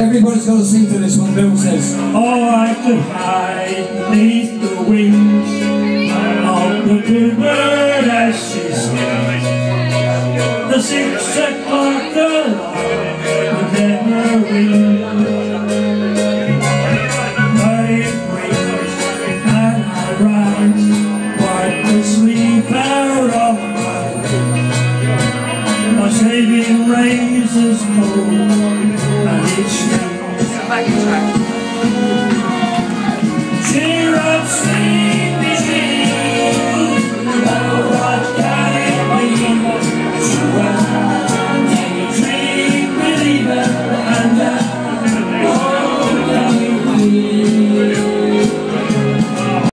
Everybody's to sing to this one, Bill says. Oh, I could hide beneath the wings of the good bird as she sings. The six o'clock alarm would never ring. But it rings and I rise, wipe the sleep out of my eyes. My saving rays is cold Back track.